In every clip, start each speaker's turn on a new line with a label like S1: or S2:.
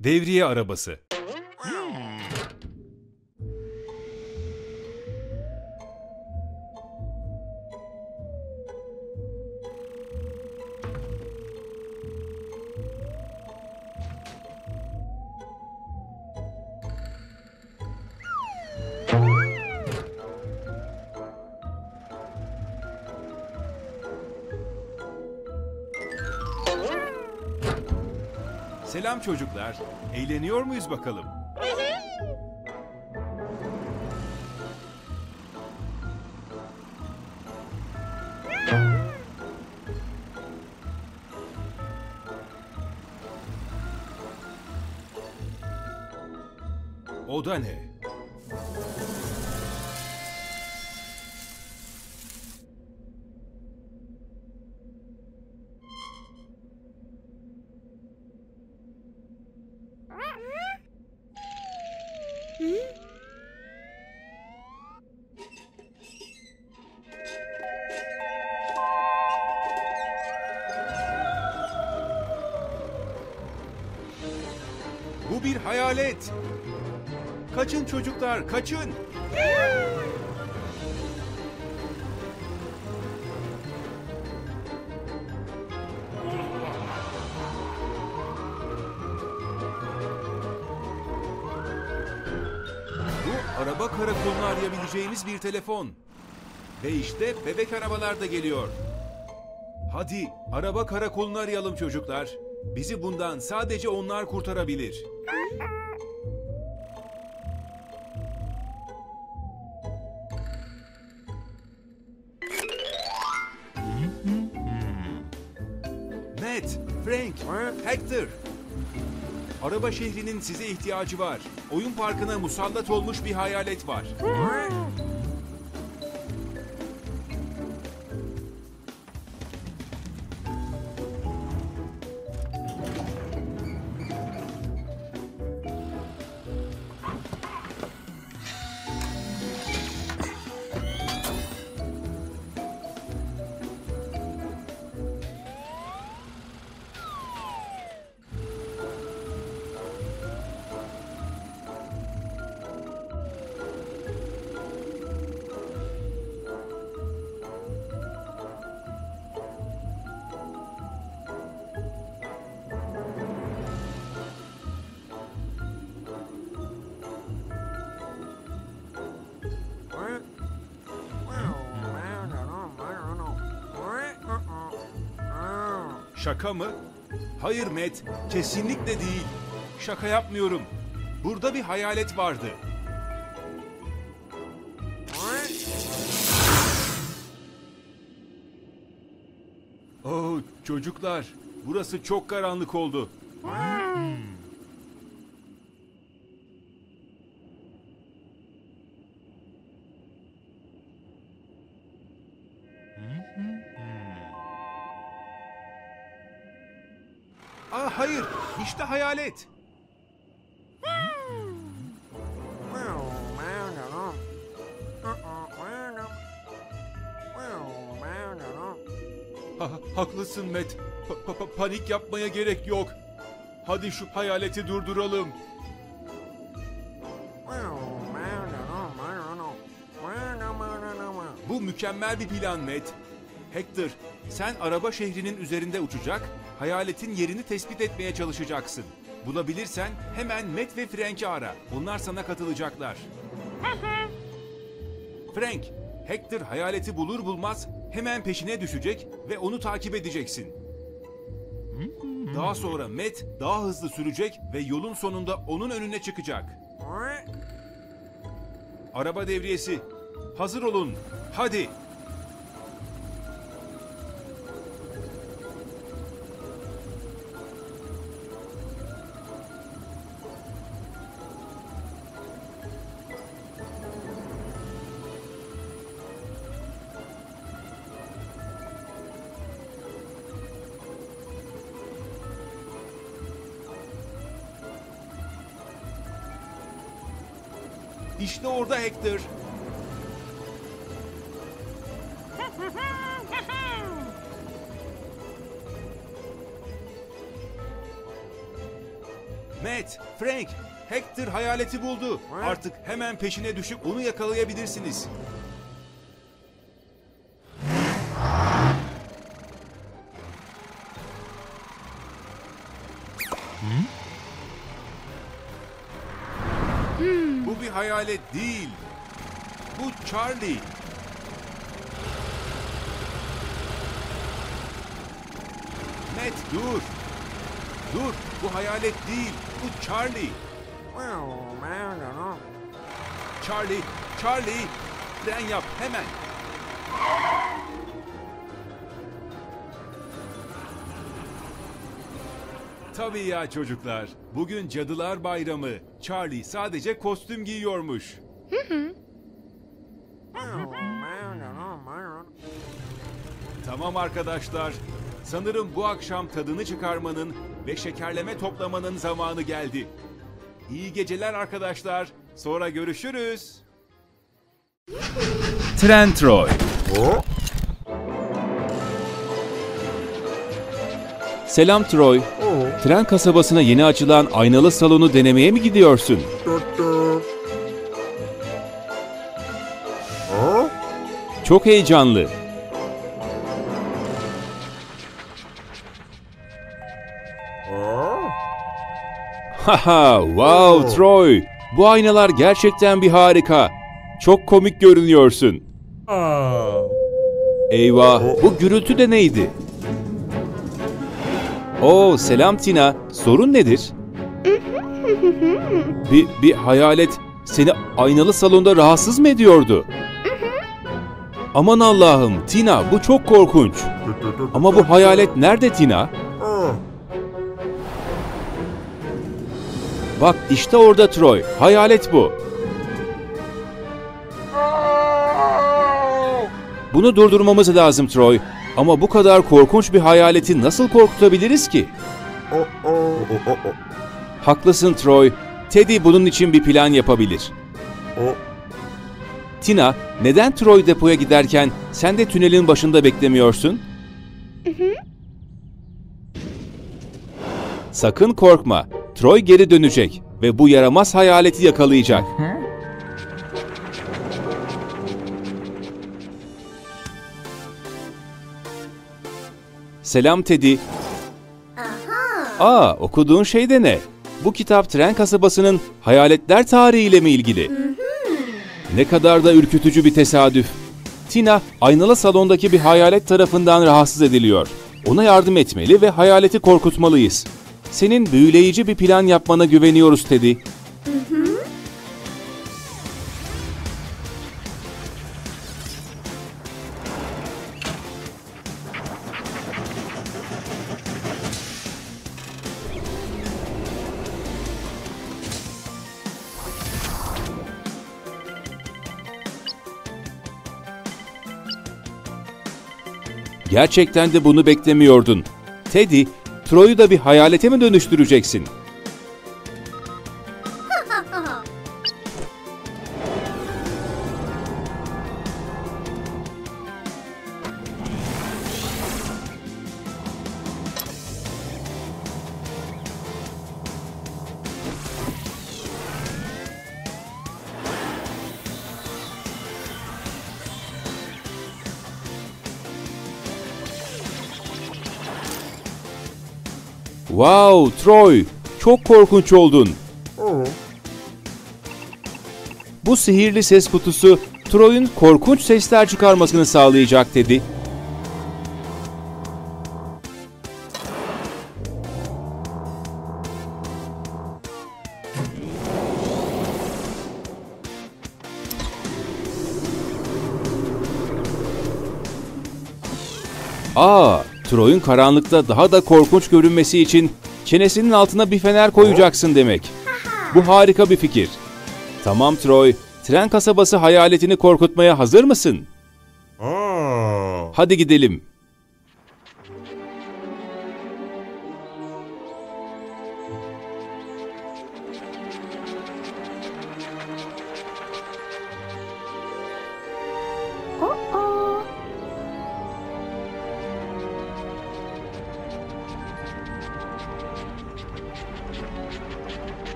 S1: Devriye arabası. Selam çocuklar. Eğleniyor muyuz bakalım? O da ne? Çocuklar, kaçın. Bu araba karakolunu arayabileceğimiz bir telefon. Ve işte bebek arabalar da geliyor. Hadi araba karakolunu arayalım çocuklar. Bizi bundan sadece onlar kurtarabilir. Frank, Hector. Araba şehrinin size ihtiyacı var. Oyun parkına musallat olmuş bir hayalet var. Şaka mı? Hayır Matt, kesinlikle değil. Şaka yapmıyorum. Burada bir hayalet vardı. Oh çocuklar, burası çok karanlık oldu. Aa işte hayalet. Ha, haklısın Matt. Pa- pa- pa- panik yapmaya gerek yok. Hadi şu hayaleti durduralım. Bu mükemmel bir plan Matt. Hector, sen araba şehrinin üzerinde uçacak, hayaletin yerini tespit etmeye çalışacaksın. Bulabilirsen hemen Matt ve Frank'i ara. Onlar sana katılacaklar. Frank, Hector hayaleti bulur bulmaz hemen peşine düşecek ve onu takip edeceksin. Daha sonra Matt daha hızlı sürecek ve yolun sonunda onun önüne çıkacak. Araba devriyesi. Hazır olun. Hadi. Orada Hector. Matt, Frank. Hector hayaleti buldu. Artık hemen peşine düşüp onu yakalayabilirsiniz. Bu hayalet değil. Bu Charlie. Matt dur. Dur, bu hayalet değil. Bu Charlie. Charlie, Charlie. Fren yap hemen. Tabii ya çocuklar. Bugün Cadılar Bayramı. Charlie sadece kostüm giyiyormuş. Tamam arkadaşlar. Sanırım bu akşam tadını çıkarmanın ve şekerleme toplamanın zamanı geldi. İyi geceler arkadaşlar. Sonra görüşürüz. Tren Troy. Selam Troy. Tren kasabasına yeni açılan aynalı salonu denemeye mi gidiyorsun? Çok heyecanlı. Haha, wow Troy. Bu aynalar gerçekten bir harika. Çok komik görünüyorsun. Eyvah, bu gürültü de neydi? Oo, selam Tina. Sorun nedir? bir, bir hayalet seni aynalı salonda rahatsız mı ediyordu? Aman Allah'ım, Tina bu çok korkunç. Ama bu hayalet nerede Tina? Bak işte orada Troy. Hayalet bu. Bunu durdurmamız lazım Troy. Ama bu kadar korkunç bir hayaleti nasıl korkutabiliriz ki? Haklısın Troy. Teddy bunun için bir plan yapabilir. Tina, neden Troy depoya giderken sen de tünelin başında beklemiyorsun? Sakın korkma. Troy geri dönecek ve bu yaramaz hayaleti yakalayacak. Selam Teddy. Aa, okuduğun şey de ne? Bu kitap tren kasabasının hayaletler tarihiyle mi ilgili? Ne kadar da ürkütücü bir tesadüf. Tina, aynalı salondaki bir hayalet tarafından rahatsız ediliyor. Ona yardım etmeli ve hayaleti korkutmalıyız. Senin büyüleyici bir plan yapmana güveniyoruz Teddy. Gerçekten de bunu beklemiyordun. Teddy, Troy'u da bir hayalete mi dönüştüreceksin? Wow, Troy, çok korkunç oldun. Bu sihirli ses kutusu Troy'un korkunç sesler çıkarmasını sağlayacak dedi. Aa, Troy'un karanlıkta daha da korkunç görünmesi için çenesinin altına bir fener koyacaksın demek. Bu harika bir fikir. Tamam Troy, tren kasabası hayaletini korkutmaya hazır mısın? Hadi gidelim.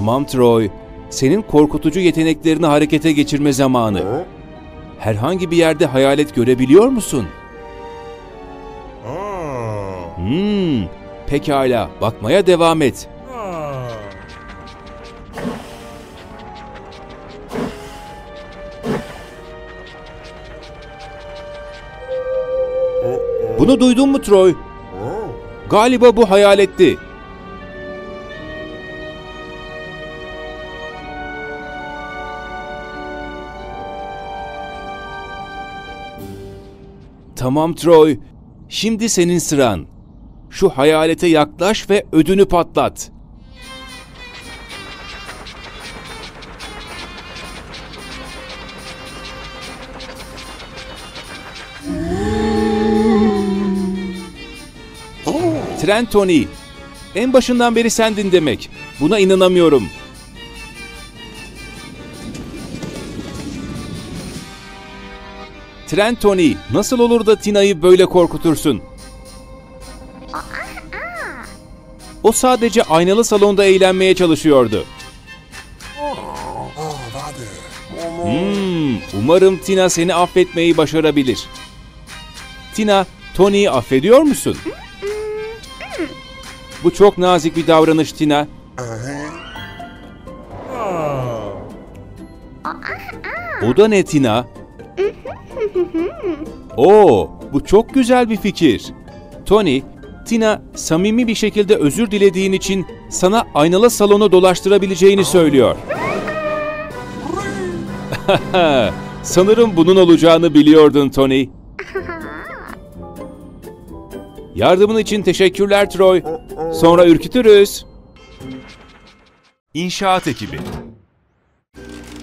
S1: Tamam Troy. Senin korkutucu yeteneklerini harekete geçirme zamanı. Herhangi bir yerde hayalet görebiliyor musun? Hmm, pekala. Bakmaya devam et. Bunu duydun mu Troy? Galiba bu hayaletti. Tamam Troy. Şimdi senin sıran. Şu hayalete yaklaş ve ödünü patlat. Trent Tony. En başından beri sendin demek. Buna inanamıyorum. Trent Tony, nasıl olur da Tina'yı böyle korkutursun? O sadece aynalı salonda eğlenmeye çalışıyordu. Hmm, umarım Tina seni affetmeyi başarabilir. Tina, Tony'yi affediyor musun? Bu çok nazik bir davranış Tina. O da ne Tina? Oo, bu çok güzel bir fikir. Tony, Tina samimi bir şekilde özür dilediğin için sana aynalı salonu dolaştırabileceğini söylüyor. Sanırım bunun olacağını biliyordun Tony. Yardımın için teşekkürler Troy. Sonra ürkütürüz. İnşaat ekibi.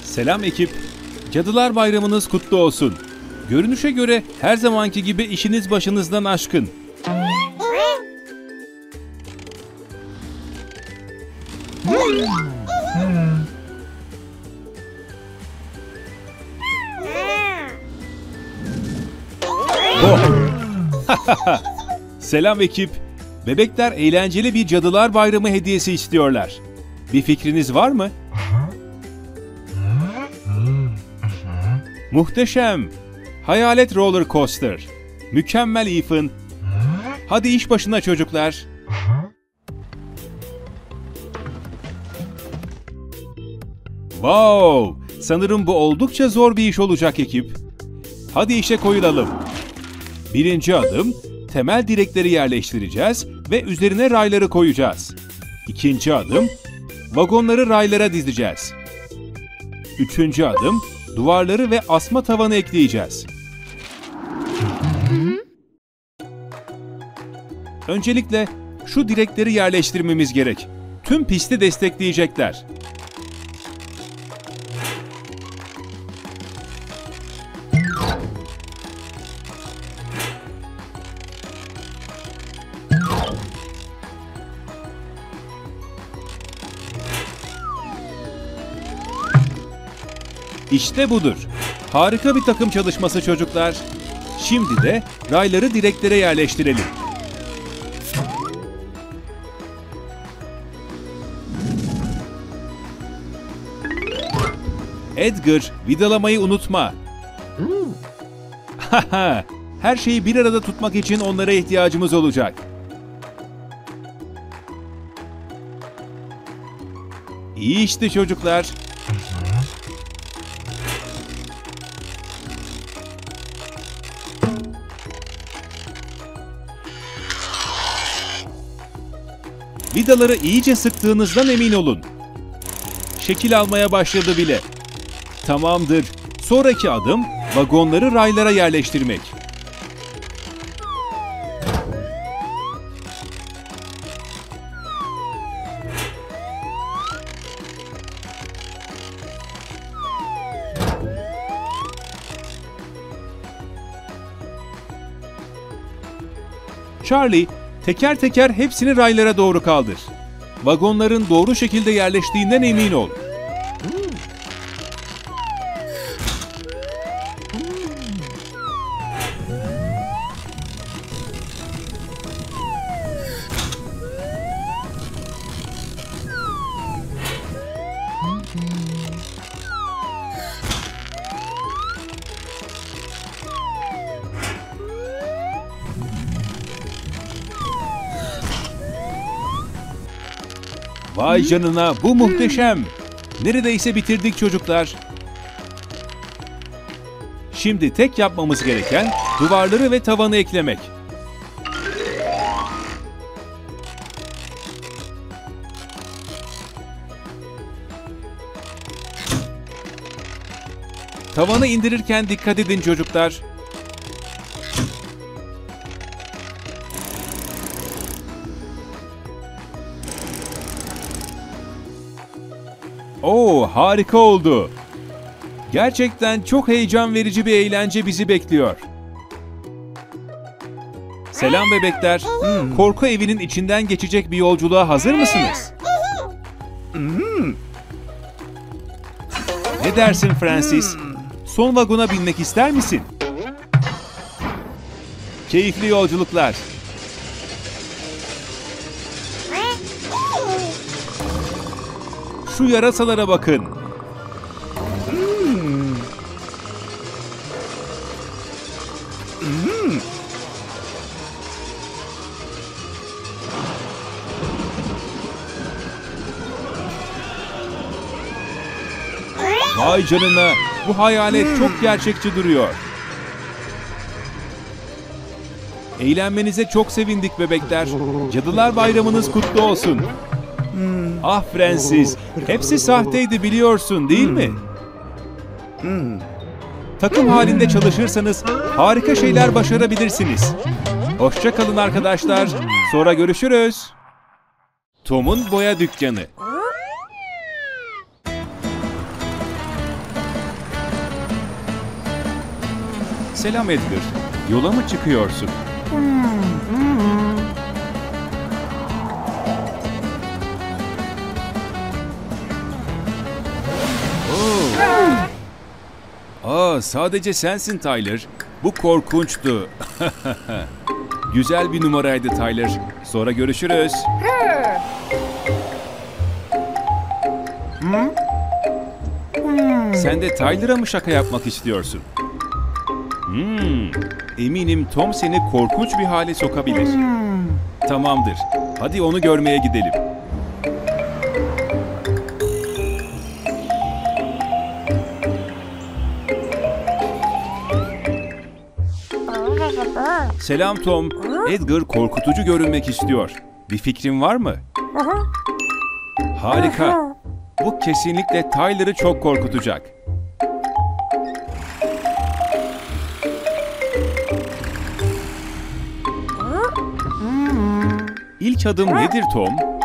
S1: Selam ekip. Cadılar Bayramınız kutlu olsun. Görünüşe göre her zamanki gibi işiniz başınızdan aşkın. Selam ekip. Bebekler eğlenceli bir Cadılar Bayramı hediyesi istiyorlar. Bir fikriniz var mı? Muhteşem. Hayalet roller coaster. Mükemmel Ethan. Hadi iş başına çocuklar. Wow! Sanırım bu oldukça zor bir iş olacak ekip. Hadi işe koyulalım. Birinci adım, temel direkleri yerleştireceğiz ve üzerine rayları koyacağız. İkinci adım, vagonları raylara dizeceğiz. Üçüncü adım, duvarları ve asma tavanı ekleyeceğiz. Öncelikle şu direkleri yerleştirmemiz gerek. Tüm pisti destekleyecekler. İşte budur. Harika bir takım çalışması çocuklar. Şimdi de rayları direklere yerleştirelim. Edgar, vidalamayı unutma. Haha, her şeyi bir arada tutmak için onlara ihtiyacımız olacak. İyi işte çocuklar. Vidaları iyice sıktığınızdan emin olun. Şekil almaya başladı bile. Tamamdır. Sonraki adım vagonları raylara yerleştirmek. Charlie, teker teker hepsini raylara doğru kaldır. Vagonların doğru şekilde yerleştiğinden emin ol. Vay canına bu muhteşem. Neredeyse bitirdik çocuklar. Şimdi tek yapmamız gereken duvarları ve tavanı eklemek. Tavanı indirirken dikkat edin çocuklar. Oo, harika oldu. Gerçekten çok heyecan verici bir eğlence bizi bekliyor. Selam bebekler. Korku evinin içinden geçecek bir yolculuğa hazır mısınız? Ne dersin Francis? Son vagona binmek ister misin? Keyifli yolculuklar. Şu yarasalara bakın. Vay canına. Bu hayalet çok gerçekçi duruyor. Eğlenmenize çok sevindik bebekler. Cadılar Bayramınız kutlu olsun. Ah Francis, hepsi sahteydi biliyorsun değil mi? Takım halinde çalışırsanız harika şeyler başarabilirsiniz. Hoşça kalın arkadaşlar. Sonra görüşürüz. Tom'un boya dükkanı. Selam Edgar. Yola mı çıkıyorsun? Aa, sadece sensin Tyler. Bu korkunçtu. Güzel bir numaraydı Tyler. Sonra görüşürüz. Sen de Tyler'a mı şaka yapmak istiyorsun? Hmm, eminim Tom seni korkunç bir hale sokabilir. Tamamdır. Hadi onu görmeye gidelim. Selam Tom. Edgar korkutucu görünmek istiyor. Bir fikrin var mı? Harika. Bu kesinlikle Tyler'ı çok korkutacak. İlk adım nedir Tom?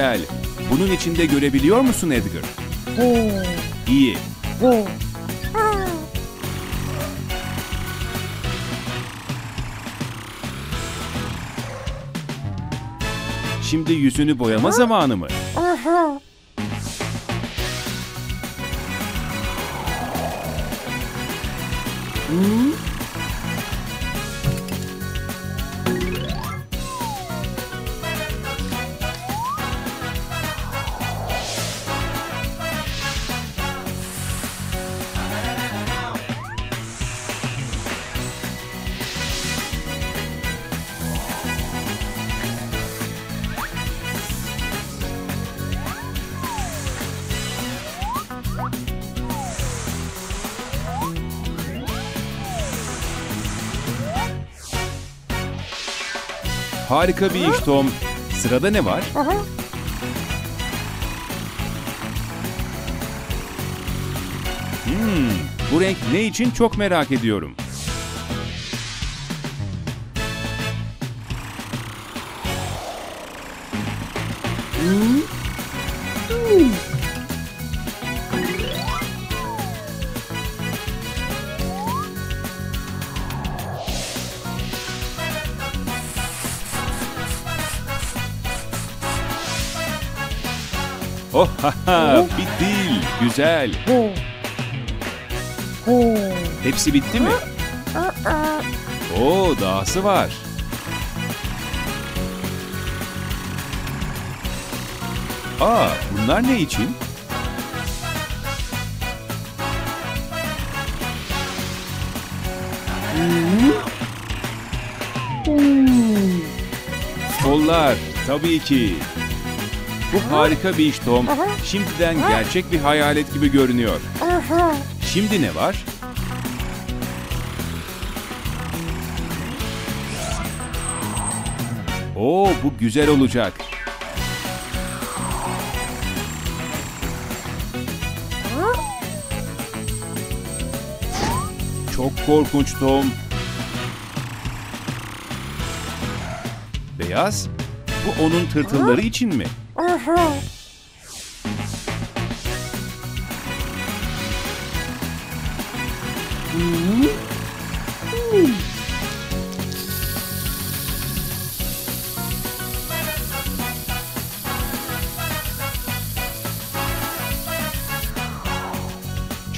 S1: Güzel. Bunun içinde görebiliyor musun Edgar? İyi. Şimdi yüzünü boyama zamanı mı? Harika bir iş Tom. Sırada ne var? Hmm, bu renk ne için çok merak ediyorum. Oh ha ha, bir değil. Güzel. Hepsi bitti mi? Oo, dahası var. Aa, bunlar ne için? Kollar, tabii ki. Bu harika bir iş Tom. Şimdiden gerçek bir hayalet gibi görünüyor. Şimdi ne var? Oo, bu güzel olacak. Çok korkunç Tom. Beyaz, bu onun tırtılları için mi?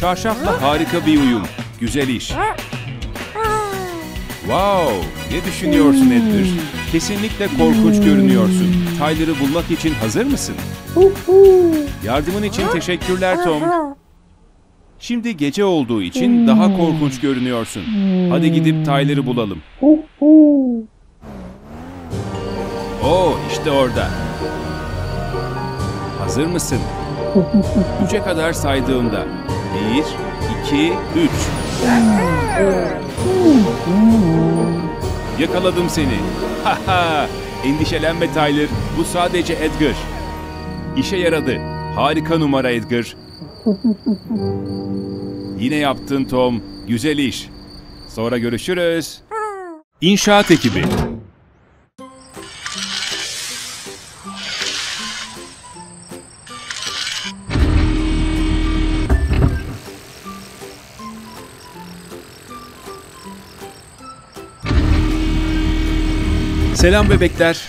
S1: Çarşafla harika bir uyum. Güzel iş. Wow! Ne düşünüyorsun Edgar? Kesinlikle korkunç görünüyorsun. Tyler'ı bulmak için hazır mısın? Yardımın için teşekkürler Tom. Şimdi gece olduğu için daha korkunç görünüyorsun. Hadi gidip Tyler'ı bulalım. Oo, işte orada. Hazır mısın? Üçe kadar saydığımda. Bir, iki, üç. Yakaladım seni. Endişelenme Tyler. Bu sadece Edgar. İşe yaradı. Harika numara Edgar. Yine yaptın Tom. Güzel iş. Sonra görüşürüz. İnşaat ekibi. Selam bebekler.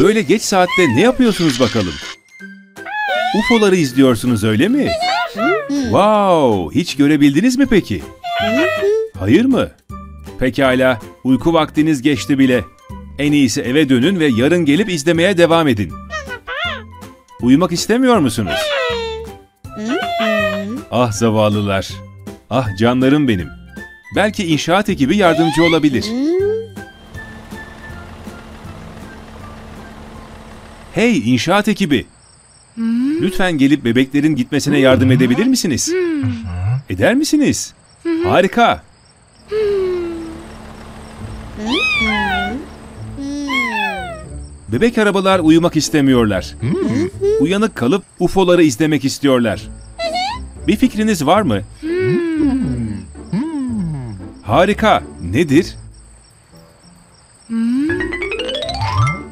S1: Böyle geç saatte ne yapıyorsunuz bakalım? UFO'ları izliyorsunuz öyle mi? Wow, hiç görebildiniz mi peki? Hayır mı? Pekala, uyku vaktiniz geçti bile. En iyisi eve dönün ve yarın gelip izlemeye devam edin. Uyumak istemiyor musunuz? Ah zavallılar. Ah canlarım benim. Belki inşaat ekibi yardımcı olabilir. Hey inşaat ekibi. Lütfen gelip bebeklerin gitmesine yardım edebilir misiniz? Eder misiniz? Harika. Bebek arabalar uyumak istemiyorlar. Uyanık kalıp UFO'ları izlemek istiyorlar. Bir fikriniz var mı? Harika. Nedir?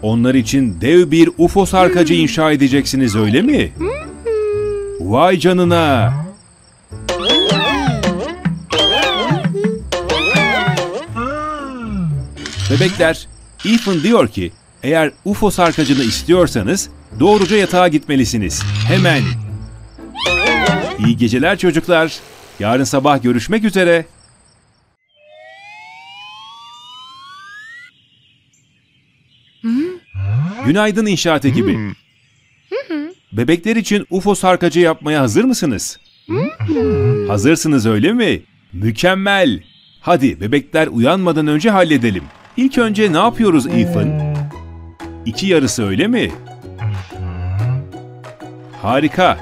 S1: Onlar için dev bir UFO sarkacı inşa edeceksiniz öyle mi? Vay canına! Bebekler, Ethan diyor ki eğer UFO sarkacını istiyorsanız doğruca yatağa gitmelisiniz. Hemen. İyi geceler çocuklar. Yarın sabah görüşmek üzere. Günaydın inşaat ekibi. Bebekler için UFO sarkacı yapmaya hazır mısınız? Hazırsınız öyle mi? Mükemmel. Hadi bebekler uyanmadan önce halledelim. İlk önce ne yapıyoruz Ethan? İki yarısı öyle mi? Harika.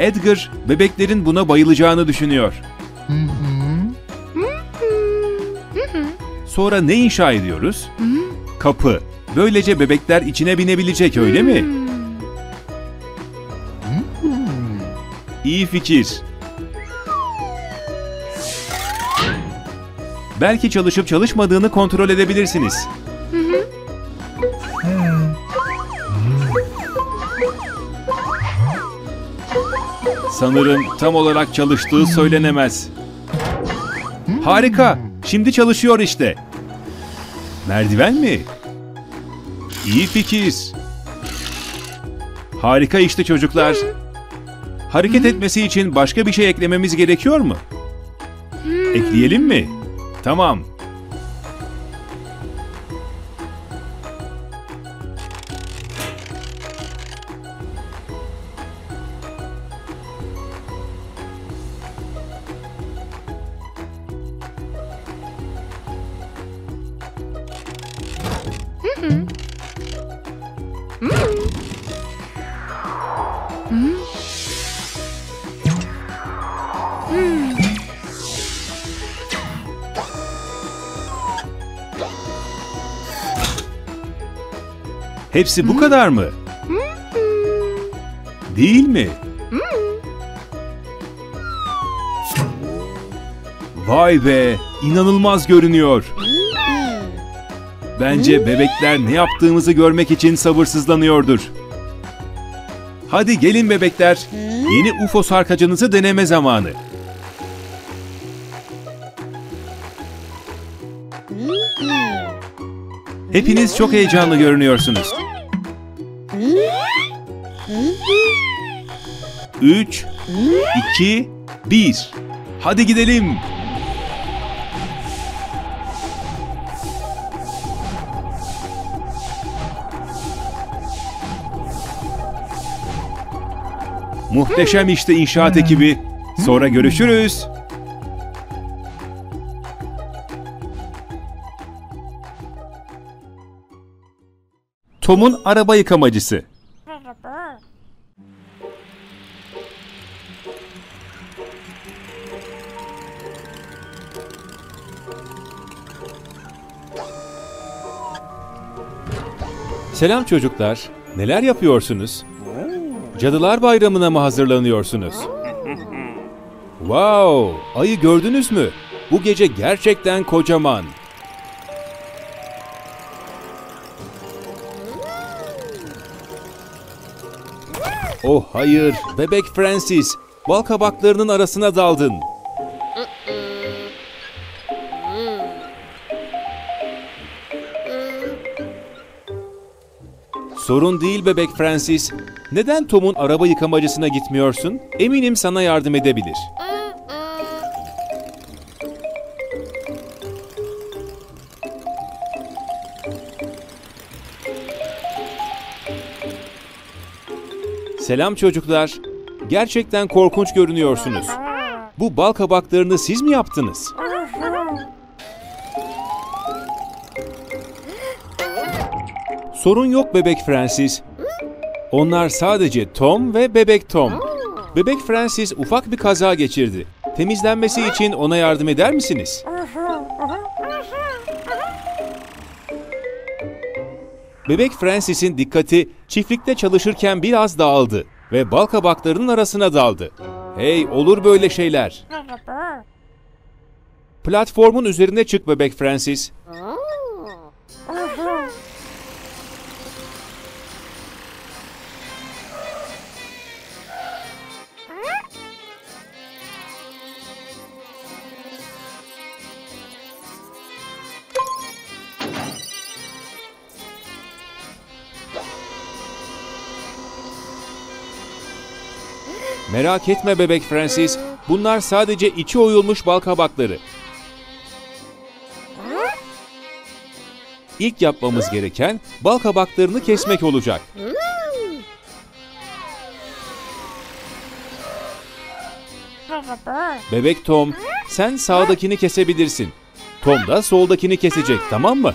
S1: Edgar, bebeklerin buna bayılacağını düşünüyor. Sonra ne inşa ediyoruz? Kapı. Böylece bebekler içine binebilecek öyle mi? İyi fikir. Belki çalışıp çalışmadığını kontrol edebilirsiniz. Sanırım tam olarak çalıştığı söylenemez. Harika. Şimdi çalışıyor işte. Merdiven mi? İyi fikir. Harika işte çocuklar. Hareket etmesi için başka bir şey eklememiz gerekiyor mu? Ekleyelim mi? Tamam. Hepsi bu kadar mı? Değil mi? Vay be, inanılmaz görünüyor. Bence bebekler ne yaptığımızı görmek için sabırsızlanıyordur. Hadi gelin bebekler, yeni UFO sarkacınızı deneme zamanı. Hepiniz çok heyecanlı görünüyorsunuz. 3, 2, 1. Hadi gidelim. Muhteşem işte inşaat ekibi. Sonra görüşürüz. Tom'un araba yıkamacısı. Selam çocuklar. Neler yapıyorsunuz? Cadılar Bayramı'na mı hazırlanıyorsunuz? Wow! Ayı gördünüz mü? Bu gece gerçekten kocaman. Oh hayır, bebek Francis. Bal kabaklarının arasına daldın. Sorun değil bebek Francis. Neden Tom'un araba yıkamacısına gitmiyorsun? Eminim sana yardım edebilir. Selam çocuklar. Gerçekten korkunç görünüyorsunuz. Bu bal kabaklarını siz mi yaptınız? Sorun yok bebek Francis. Onlar sadece Tom ve bebek Tom. Bebek Francis ufak bir kaza geçirdi. Temizlenmesi için ona yardım eder misiniz? Bebek Francis'in dikkati çiftlikte çalışırken biraz dağıldı ve bal kabaklarının arasına daldı. Hey olur böyle şeyler. Platformun üzerine çık bebek Francis. Merak etme bebek Francis. Bunlar sadece içi oyulmuş bal kabakları. İlk yapmamız gereken bal kabaklarını kesmek olacak. Bebek Tom, sen sağdakini kesebilirsin. Tom da soldakini kesecek, tamam mı?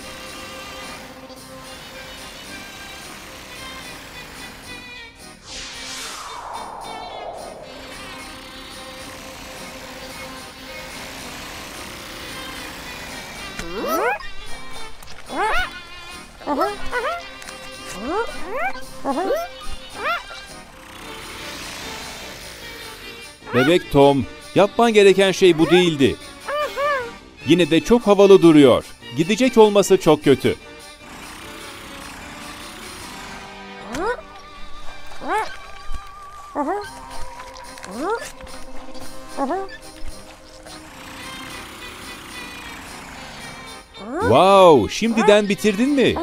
S1: Bebek Tom, yapman gereken şey bu değildi. Yine de çok havalı duruyor. Gidecek olması çok kötü. Wow, şimdiden bitirdin mi?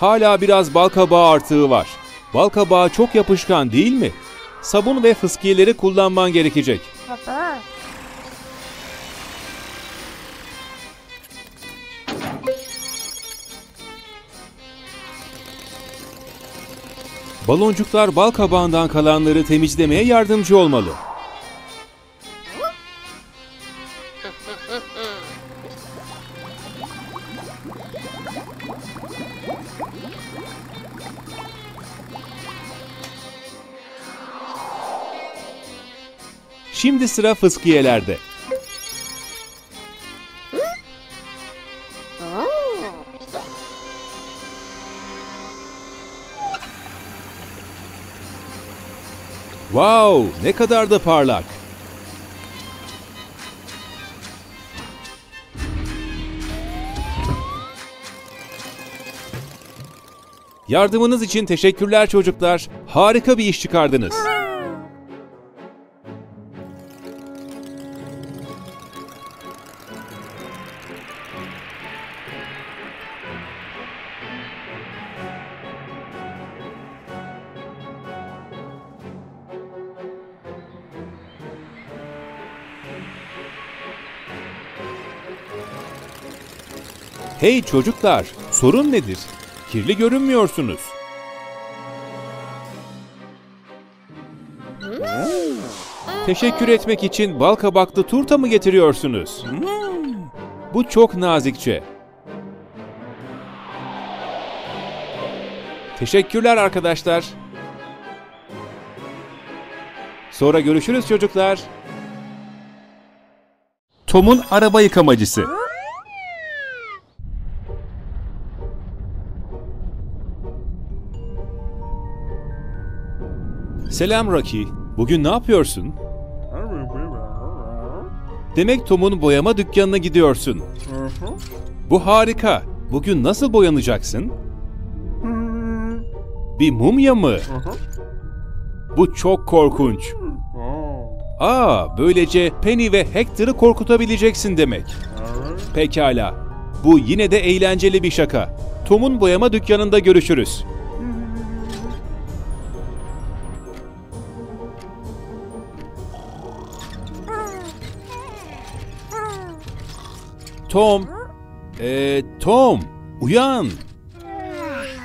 S1: Hala biraz bal kabağı artığı var. Bal kabağı çok yapışkan değil mi? Sabun ve fıskiyeleri kullanman gerekecek. Baloncuklar bal kabağından kalanları temizlemeye yardımcı olmalı. Şimdi sıra fıskiyelerde. Wow, ne kadar da parlak. Yardımınız için teşekkürler çocuklar. Harika bir iş çıkardınız. Hey çocuklar, sorun nedir? Kirli görünmüyorsunuz. Teşekkür etmek için bal kabaklı turta mı getiriyorsunuz? Bu çok nazikçe. Teşekkürler arkadaşlar. Sonra görüşürüz çocuklar. Tom'un araba yıkamacısı. Selam Rocky. Bugün ne yapıyorsun? Demek Tom'un boyama dükkanına gidiyorsun. Bu harika. Bugün nasıl boyanacaksın? Bir mumya mı? Bu çok korkunç. Aa, böylece Penny ve Hector'ı korkutabileceksin demek. Pekala. Bu yine de eğlenceli bir şaka. Tom'un boyama dükkanında görüşürüz. Tom. Ee, Tom, uyan.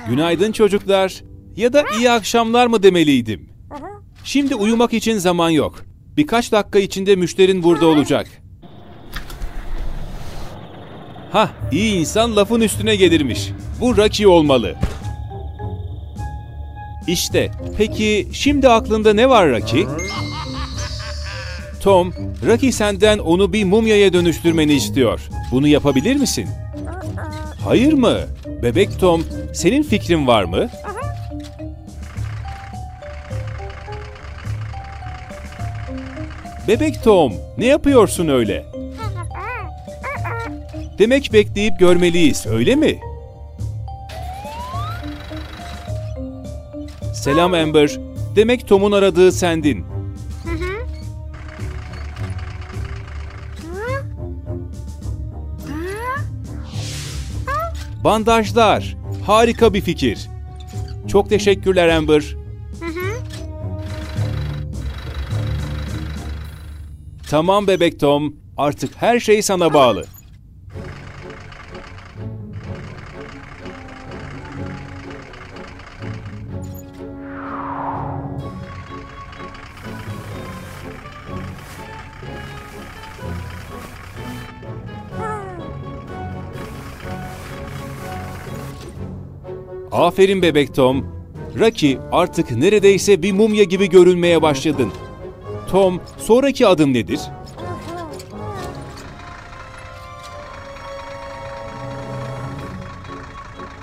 S1: Günaydın çocuklar. Ya da iyi akşamlar mı demeliydim? Şimdi uyumak için zaman yok. Birkaç dakika içinde müşterin burada olacak. Hah, iyi insan lafın üstüne gelirmiş. Bu Rocky olmalı. İşte, peki şimdi aklında ne var Rocky? Tom, Rocky senden onu bir mumyaya dönüştürmeni istiyor. Bunu yapabilir misin? Hayır mı? Bebek Tom, senin fikrin var mı? Bebek Tom, ne yapıyorsun öyle? Demek bekleyip görmeliyiz, öyle mi? Selam Amber. Demek Tom'un aradığı sendin. Bandajlar. Harika bir fikir. Çok teşekkürler Amber. Tamam bebek Tom. Artık her şey sana bağlı. Aferin bebek Tom. Rocky artık neredeyse bir mumya gibi görünmeye başladın. Tom, sonraki adım nedir?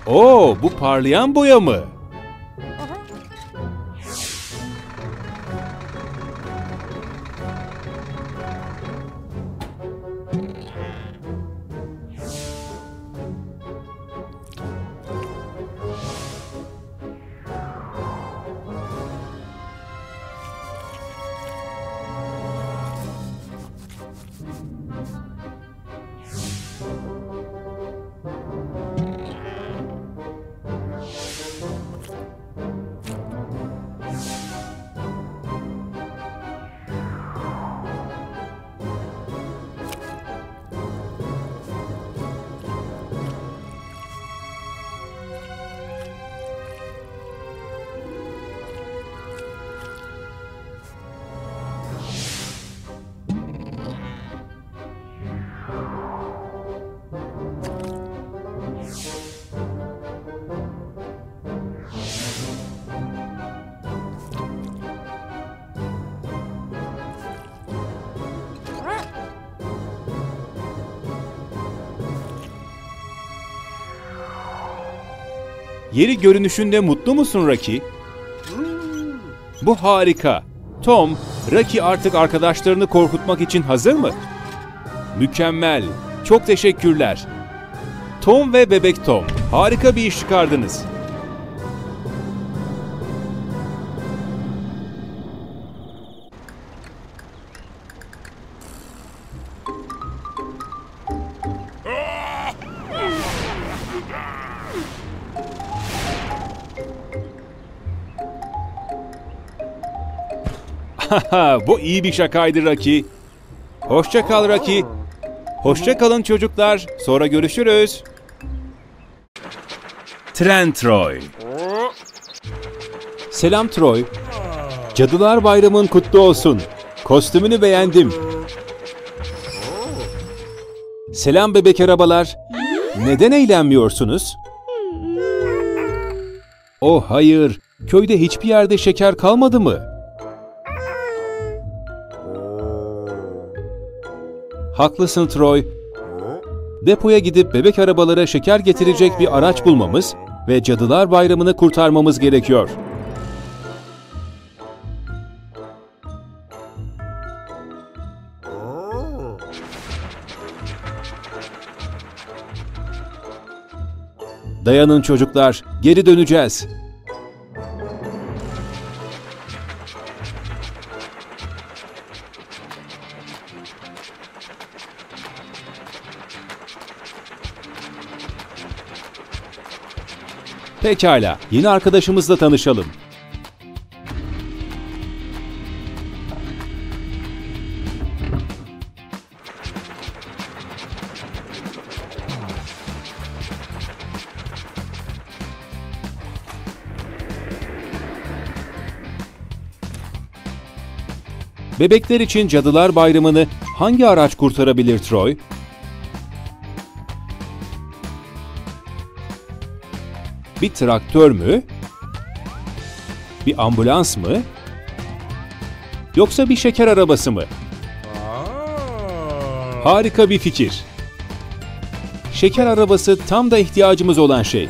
S1: Oo, bu parlayan boya mı? Yeni görünüşünde mutlu musun Rocky? Bu harika. Tom, Rocky artık arkadaşlarını korkutmak için hazır mı? Mükemmel. Çok teşekkürler. Tom ve Bebek Tom, harika bir iş çıkardınız. bu iyi bir şakaydı Rocky. Hoşça kal Rocky. Hoşça kalın çocuklar. Sonra görüşürüz. Tren Troy. Selam Troy. Cadılar Bayramın kutlu olsun. Kostümünü beğendim. Selam bebek arabalar. Neden eğlenmiyorsunuz? Oh hayır. Köyde hiçbir yerde şeker kalmadı mı? Haklısın Troy. Depoya gidip bebek arabalara şeker getirecek bir araç bulmamız ve Cadılar Bayramı'nı kurtarmamız gerekiyor. Dayanın çocuklar, geri döneceğiz. Pekala, yeni arkadaşımızla tanışalım. Bebekler için Cadılar Bayramı'nı hangi araç kurtarabilir Troy? Bir traktör mü? Bir ambulans mı? Yoksa bir şeker arabası mı? Harika bir fikir. Şeker arabası tam da ihtiyacımız olan şey.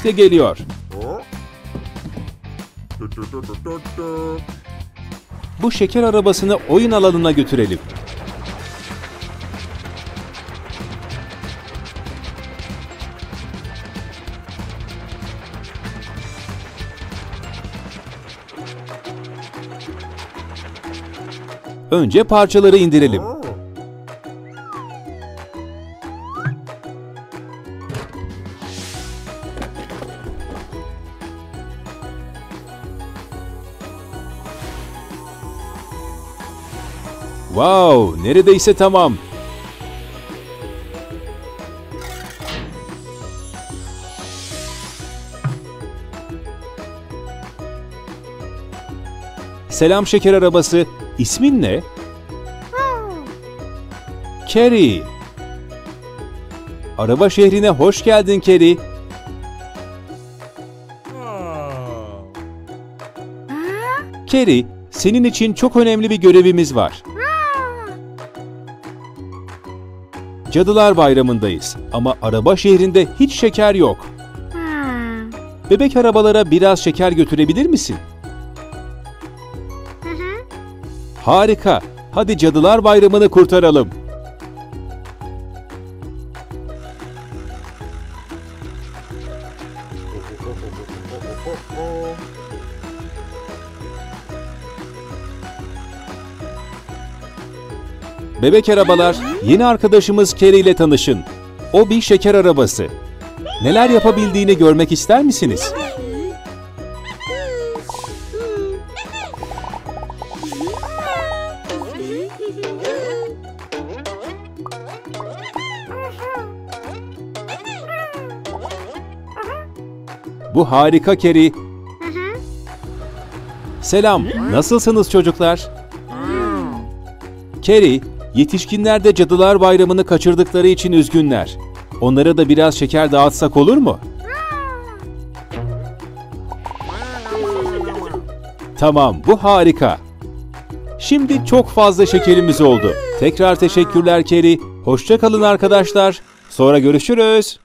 S1: İşte geliyor. Bu şeker arabasını oyun alanına götürelim. Önce parçaları indirelim. Neredeyse tamam. Selam şeker arabası. İsmin ne? Kerry. Araba şehrine hoş geldin Kerry. Kerry, senin için çok önemli bir görevimiz var. Cadılar Bayramı'ndayız ama araba şehrinde hiç şeker yok. Bebek arabalara biraz şeker götürebilir misin? Harika. Hadi Cadılar Bayramı'nı kurtaralım. Bebek arabalar, yeni arkadaşımız Kerry ile tanışın. O bir şeker arabası. Neler yapabildiğini görmek ister misiniz? Bu harika Keri. Selam, nasılsınız çocuklar? Keri, yetişkinler de Cadılar Bayramı'nı kaçırdıkları için üzgünler. Onlara da biraz şeker dağıtsak olur mu? Tamam, bu harika. Şimdi çok fazla şekerimiz oldu. Tekrar teşekkürler Keri. Hoşça kalın arkadaşlar. Sonra görüşürüz.